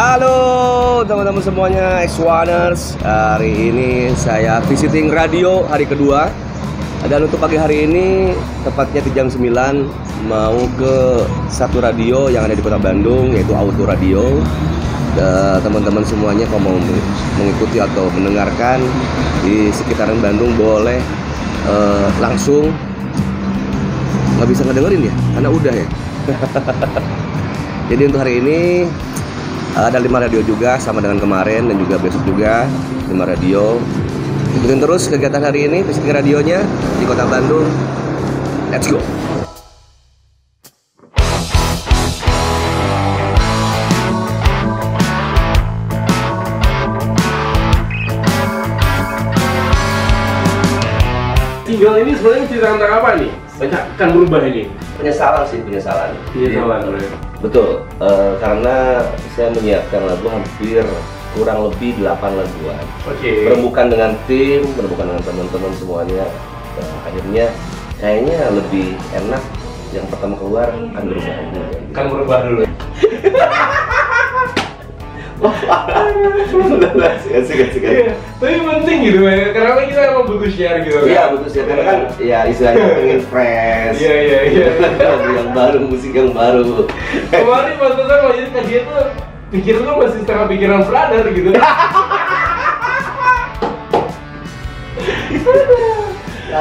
Halo teman-teman semuanya X1ers Hari ini saya visiting radio hari kedua. Dan untuk pagi hari ini Tepatnya di jam 9 Mau ke satu radio yang ada di kota Bandung Yaitu Auto Radio. Dan Teman-teman semuanya kalau mau mengikuti atau mendengarkan Di sekitaran Bandung boleh eh, Langsung. Nggak bisa ngedengerin ya Karena udah ya. Jadi untuk hari ini ada lima radio juga sama dengan kemarin dan juga besok juga lima radio ikutin terus kegiatan hari ini fisik radionya di kota Bandung let's go Tinggal ini sebenarnya cerita tentang apa nih? Banyak akan berubah ini. penyesalan sih penyesalan Penyesalan, Bro. Betul eh, karena saya menyiapkan lagu hampir kurang lebih 8 laguan Oke. berembukan dengan tim berembukan dengan teman-teman semuanya Nah, akhirnya kayaknya lebih enak yang pertama keluar akan berubah dulu Akan berubah dulu. Asik asik asik Iya, tapi penting gitu ya. Karena kan kita emang butuh share gitu. Iya betul sih karena kan ya istilahnya pengen fresh. Iya iya iya. Yang baru, musik yang baru. Kemarin pas kita ngajin ke dia tuh pikiran lu masih setengah pikiran brother gitu.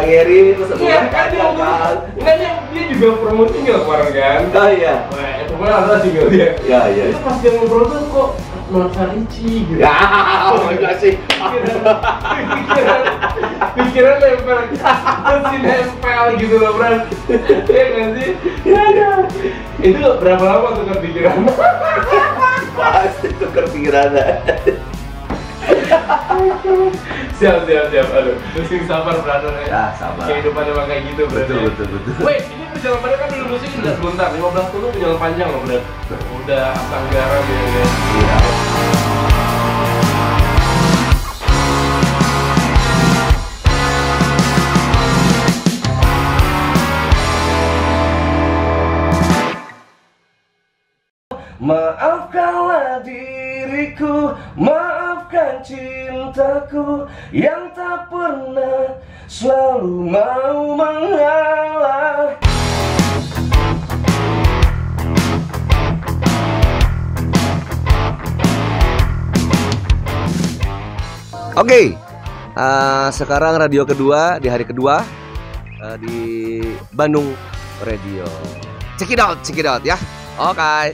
Eri masa Iya kan dia kan? enggak dia, dia juga promosi nggak kemarin kan? Oh iya. Wah, itu pokoknya ada single dia. Iya iya. Itu pas dia ngobrol tuh kok nuansa Ricci gitu. Ya, oh enggak sih. pikiran pikiran nempel masih nempel gitu loh bro iya kan sih ya ya itu berapa lama tuh kepikiran Pasti tuker pikiran. siap siap siap aduh pusing sabar brother ya Ya, sabar. kehidupan emang kayak gitu bro Betul betul betul. Wait, ini perjalanannya kan dulu musik udah sebentar, 15 tahun perjalanan panjang loh bro Udah abang garam ya guys Iya. Maafkanlah diriku, maafkan cintaku yang tak pernah selalu mau mengalah. Oke, eh, sekarang radio kedua di hari kedua eh, di Bandung Radio. Check it out, check it out ya. Oke.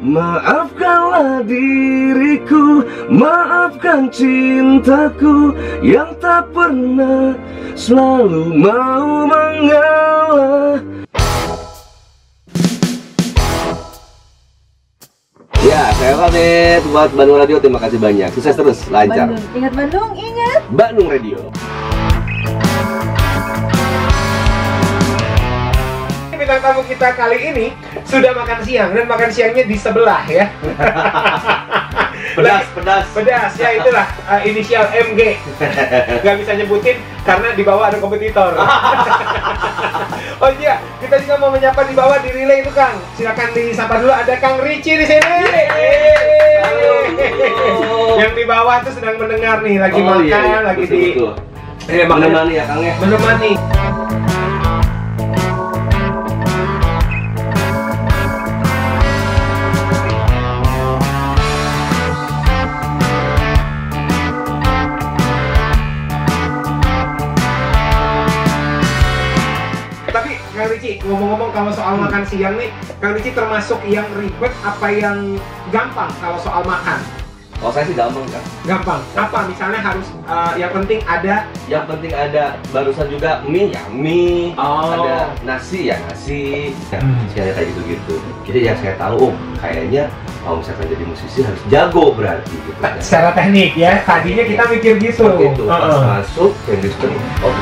Maafkanlah diriku, maafkan cintaku yang tak pernah selalu mau mengalah. Ya, saya pamit buat Bandung Radio. Terima kasih banyak. Sukses terus, lancar. Bandung. Ingat Bandung, ingat. Bandung Radio. Bintang tamu kita kali ini sudah makan siang dan makan siangnya di sebelah ya. Pedas, pedas. Pedas ya itulah uh, inisial MG. Gak bisa nyebutin karena di bawah ada kompetitor. oh iya, kita juga mau menyapa di bawah di relay itu Kang. Silakan disapa dulu ada Kang Ricci di sini. Halo. Yang di bawah tuh sedang mendengar nih lagi Oh, makan, iya, iya. lagi Betul, di betul. Eh, Menemani ya, Kang ya. menemani. Ngomong-ngomong kalau soal makan siang nih, Kang Ricci termasuk yang ribet apa yang gampang kalau soal makan? Oh, saya sih gampang kan. Gampang. Apa misalnya harus uh, yang penting ada Yang penting ada barusan juga mie ya mie, Oh. ada nasi ya nasi. Ya, saya kayak gitu gitu. Jadi yang saya tahu, oh kayaknya kalau misalkan jadi musisi harus jago berarti gitu. kan. secara teknik ya. Tadinya kita mikir gitu. Seperti itu. Pas Heeh. masuk, yang disukai, oh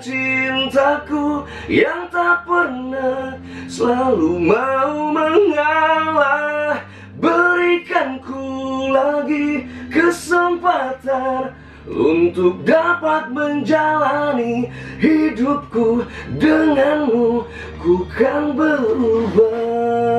cintaku Yang tak pernah Selalu mau mengalah. Berikan ku lagi kesempatan untuk dapat menjalani hidupku denganmu. Ku kan berubah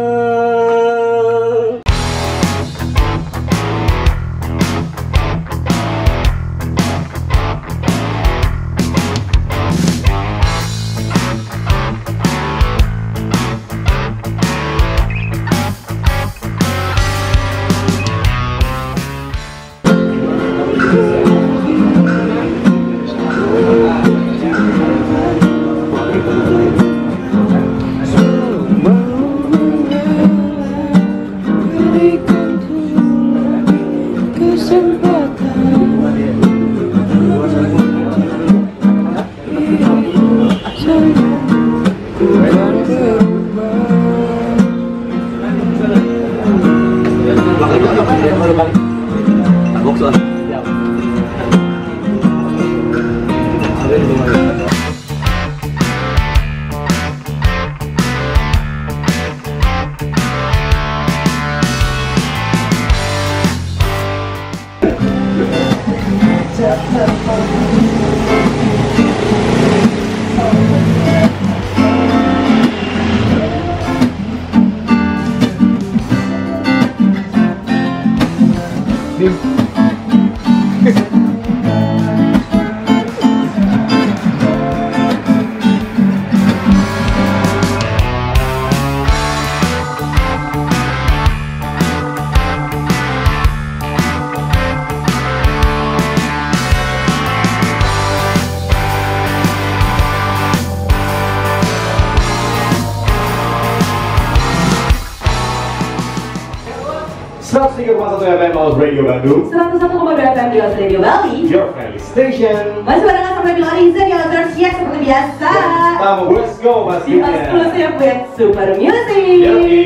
103,1 FM Radio Bandung. 101,2 FM Radio Bali. Your Friendly Station. Masih barengan sama Bila Riza di Outdoor siap seperti biasa. Tamu Let's Go pastinya Eksklusif with Super Music. Yoi.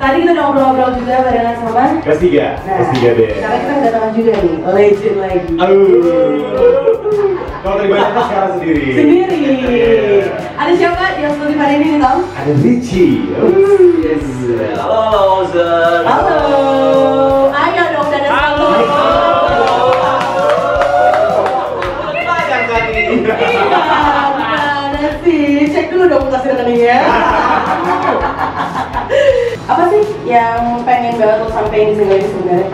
Tadi kita udah ngobrol-ngobrol juga barengan sama Ketiga, nah, ketiga deh. Sekarang kita kedatangan juga nih, legend lagi. Aduh. Kalau tadi banyak sekarang sendiri Sendiri Ada siapa di eksklusif hari ini nih Tom? Ada Richie Yes. Halo, Ozen. Halo Ayo dong dada satu Iya? Cek dulu dong mutasi rekeningnya. Apa sih yang pengen banget lo sampein di single ini sebenarnya?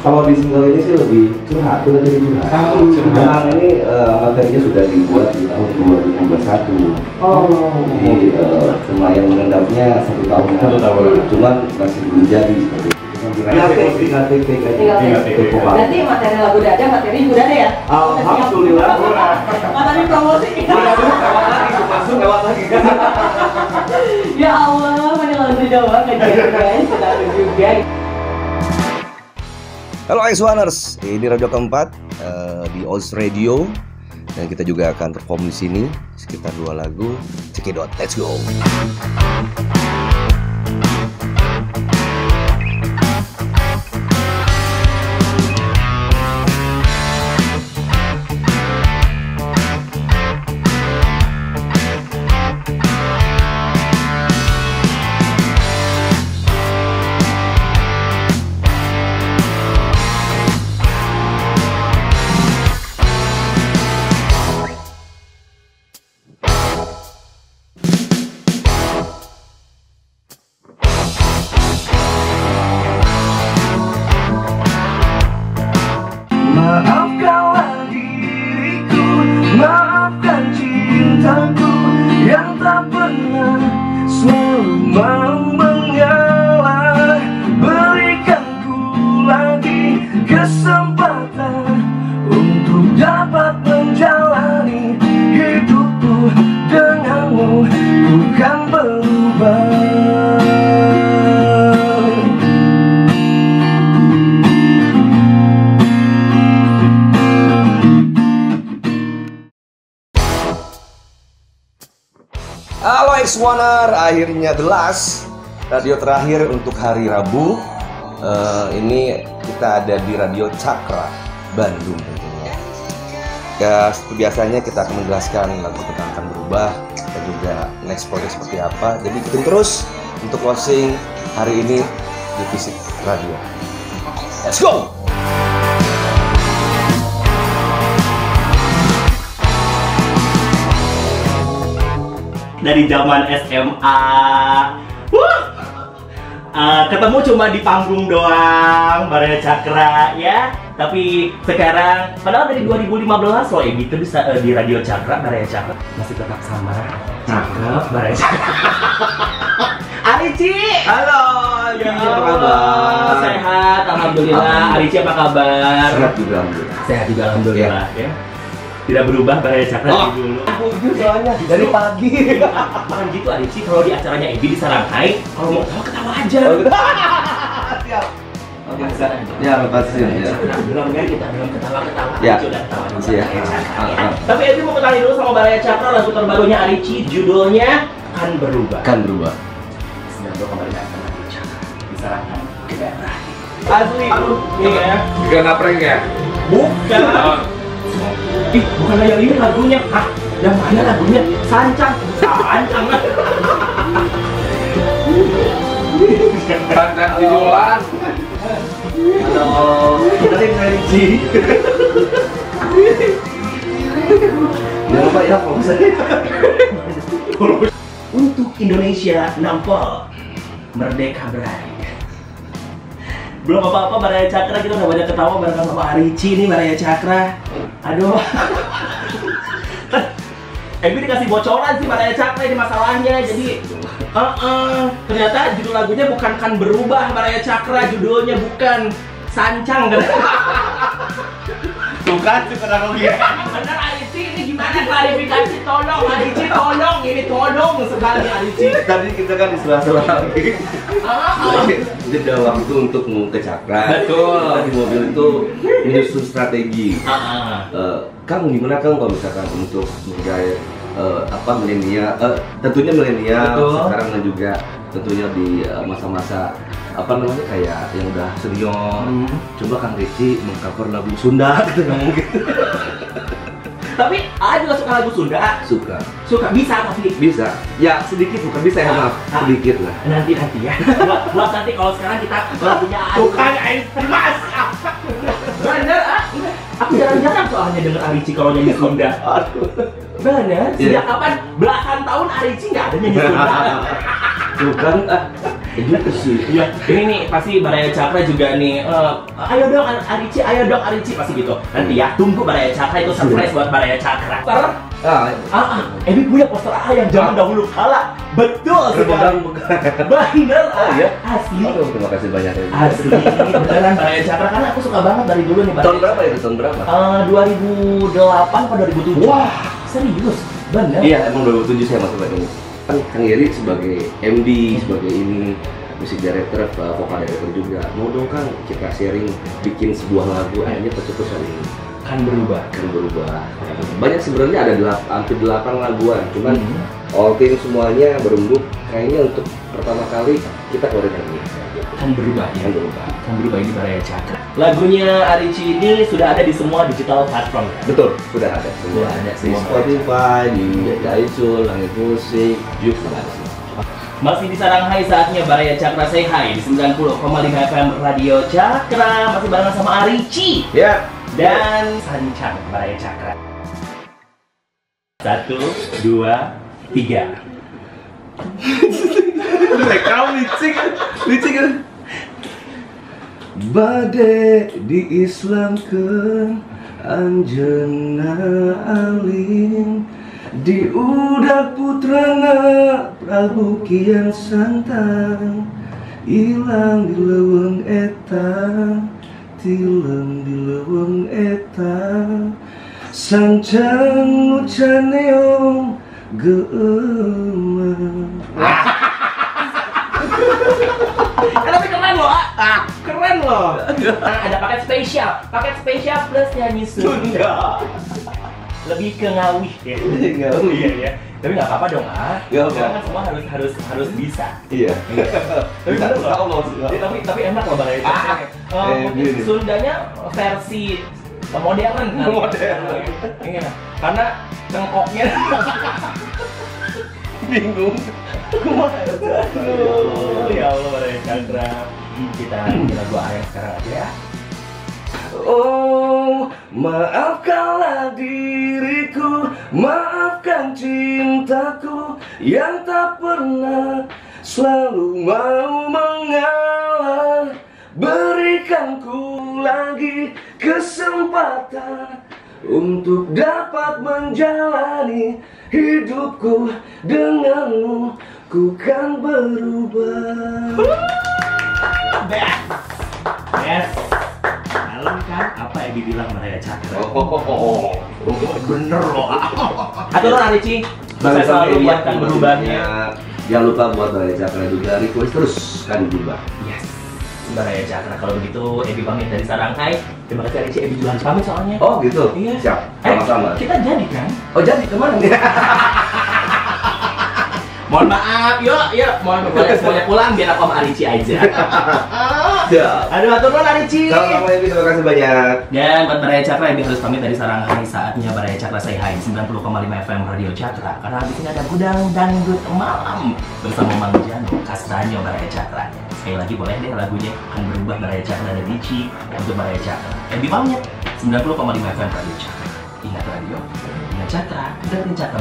Kalau di single ini sih lebih curhat, udah jadi curhat. Oh, curhat. Memang ini eh, materinya sudah dibuat di tahun 2021. Oh, Jadi eh, lumayan mengendapnya satu tahun. Satu tahun. Cuman masih belum jadi seperti itu. Tinggal aja. Berarti materi lagu udah ada, materi juga udah ada ya? Alhamdulillah. Materi promosi. Lewat lagi, masuk lewat lagi. ya Allah, mana lagu doang kan guys, kita ada juga. Halo X1ers, ini radio keempat eh, di Oz Radio dan kita juga akan perform di sini sekitar dua lagu. Cekidot, let's go. Halo X1er, akhirnya the last radio terakhir untuk hari Rabu. Eh, ini kita ada di Radio Cakra Bandung tentunya. Ya seperti biasanya kita akan menjelaskan lagu tentang akan berubah dan juga next project seperti apa. Jadi ikutin terus untuk closing hari ini di Fisik Radio. Let's go! Dari zaman SMA. Wuh! Eh, ketemu cuma di panggung doang, Baraya Cakra ya. Tapi sekarang, padahal dari 2015 loh, Ebi itu bisa eh, di Radio Cakra, Baraya Cakra masih tetap sama. Cakep, Baraya Cakra. Arici! Halo, Ya Allah, sehat, Alhamdulillah. Arici apa kabar? Sehat juga alhamdulillah. Sehat juga Alhamdulillah ya. Tidak berubah Baraya Cakra Oh. dari dulu. soalnya dari pagi. Bukan gitu Arici, kalau di acaranya Ebi di Sarangkai, kalau mau ketawa ketawa aja. Oh, gitu. Siap. Oke, bisa. Ya, lepasin ya. Belum kan kita belum ketawa-ketawa Ya. ketawa Ah, ya. ah. Tapi Ebi mau kenalin dulu sama Baraya Cakra lagu terbarunya Arici judulnya Kan Berubah. Kan berubah. Sedang gue kembali datang Baraya Cakra di Sarangkai. Asli, iya. Juga ngaprank ya? Bukan. Ih, bukan yang ini lagunya. Hah? Yang mana lagunya? Sancang. Sancang. Jualan. Halo, kenalin saya Ricci. Jangan lupa ya, kalau. Untuk Indonesia nampol Merdeka Berani belum apa-apa Baraya Cakra kita udah banyak ketawa bareng sama Arici nih Baraya Cakra aduh Ebi dikasih bocoran sih Baraya Cakra ini masalahnya jadi eh, eh, ternyata judul lagunya bukan kan berubah Baraya Cakra judulnya bukan sancang kan, tuh kurang lebih. Ini gimana klarifikasi tolong Arici tolong ini tolong sekali Arici Tadi kita kan di sela-sela lagi. Ah, ah. Jadi ada waktu untuk mau ke Cakra. Betul. Di mobil itu menyusun strategi. Eh, Kang gimana Kang kalau misalkan untuk menggait eh, apa milenial, eh, tentunya milenial sekarang dan juga tentunya di masa-masa apa namanya kayak yang udah senior. Hmm. Coba Kang Ricci mengcover lagu Sunda gitu gitu. Tapi A juga suka lagu Sunda. Suka. Suka bisa tapi Bisa. Ya sedikit bukan bisa ya maaf. Ah. Sedikit lah. nanti nanti ya. Buat, buat nanti kalau sekarang kita lagunya A. Bukan Ain Mas. Bener ah. Aku jarang-jarang soalnya denger Arici kalau nyanyi Sunda. Aduh. Bener. Iya. Sejak kapan belasan tahun Arici nggak ada nyanyi Sunda. Bukan ah. Itu sih. Iya, ini nih pasti Baraya Cakra juga nih. eh, ayo dong Arici, ayo dong Arici pasti gitu. Nanti ya tunggu Baraya Cakra itu surprise buat Baraya Cakra. Poster, Ah, ah, ah, Ebi punya poster A yang zaman dahulu kala. Betul sekali. Bener, Oh, iya? asli. Aduh, terima kasih banyak ya. Asli, beneran Baraya Cakra karena aku suka banget dari dulu nih Baraya Tahun berapa itu? Tahun berapa? Eh, 2008 atau 2007? Wah, serius? Bener? Iya, emang 2007 saya masuk ke ini. Kan Kang Yeri sebagai MD, sebagai ini musik director, eh, vokal director juga. Mau dong Kang kita sharing bikin sebuah lagu akhirnya tercetus kali ini Kan berubah. kan berubah. Banyak sebenarnya ada delap, hampir 8 laguan, cuman Hmm. all team semuanya berembuk kayaknya untuk pertama kali kita keluarin ini. Kan berubah ya? Berubah. Kan berubah ini Baraya Cakra. Lagunya Arici ini sudah ada di semua digital platform. kan? Betul, sudah ada. Sudah ada di semua. Spotify, di iTunes, Langit Musik, Juk, semua. Masih di Saranghai saatnya Baraya Cakra Say Hi di 90,5 FM Radio Cakra masih barengan sama Arici Ya, dan Sancang Baraya Cakra. Satu, dua, tiga. Kau licik, licik kan? Bade diislamkan Anjena alim. Di udak putrana Prabu Kian Santang. Ilang di leweng eta Tilem di leweng eta Sancang ucaneong Geeman. Tapi keren loh, ah. Keren loh. Nah, ada paket spesial, paket spesial plus nyanyi Sunda. Lebih ke ngawih ya. Ngawih. Iya ya. Tapi nggak apa-apa dong, ah. Nggak apa. Sekarang kan semua harus harus harus bisa. Iya. Tapi Bisa, bener insya loh. Tapi tapi enak loh barangnya. Ah. Eh, Eh, mungkin gini. Sundanya versi modern kan? Modern. Iya, karena cengkoknya Bingung. Aduh, ya Allah Cakra. Kita nyanyi lagu Arya sekarang aja ya. Oh, maafkanlah diriku, maafkan cintaku yang tak pernah selalu mau mengalah. Berikan ku lagi kesempatan untuk dapat menjalani hidupku denganmu. Ku kan berubah. Best. Best. Malam kan apa yang dibilang Baraya Cakra? Oh, Bener loh. Atur Arici. Saya selalu buatkan berubahnya. Jangan lupa buat Baraya Cakra juga request terus kan berubah. Yes. Baraya Cakra kalau begitu Ebi pamit dari Saranghai. Terima kasih Arici. Ebi juga harus pamit soalnya. Oh gitu. Iya. Siap. Eh, Sama-sama. kita jadi kan? Oh jadi ke mana? Mohon maaf, yuk, yuk, mohon boleh semuanya pulang biar aku sama Arici aja. Siap. Aduh, atur nuhun Arici. Terima kasih banyak. Dan buat Baraya Cakra yang harus pamit dari Saranghai saatnya Baraya Cakra say hi 90,5 FM Radio Cakra karena di sini ada gudang dangdut malam bersama Mang Jano Kastanyo Baraya Cakra. Sekali lagi boleh deh lagunya akan berubah Baraya Cakra dan Dici untuk Baraya Cakra. Yang pamit 90,5 FM Radio Cakra. Ingat radio, ingat Cakra, dan Cakra